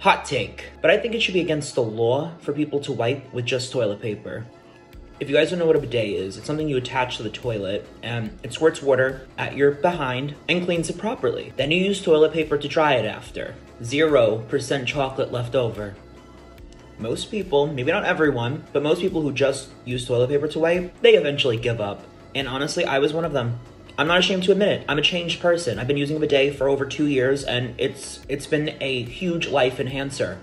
Hot take, but I think it should be against the law for people to wipe with just toilet paper. If you guys don't know what a bidet is, it's something you attach to the toilet and it squirts water at your behind and cleans it properly. Then you use toilet paper to dry it after. 0% chocolate left over. Most people, maybe not everyone, but most people who just use toilet paper to wipe, they eventually give up. And honestly, I was one of them. I'm not ashamed to admit it. I'm a changed person. I've been using a bidet for over two years and it's it's been a huge life enhancer.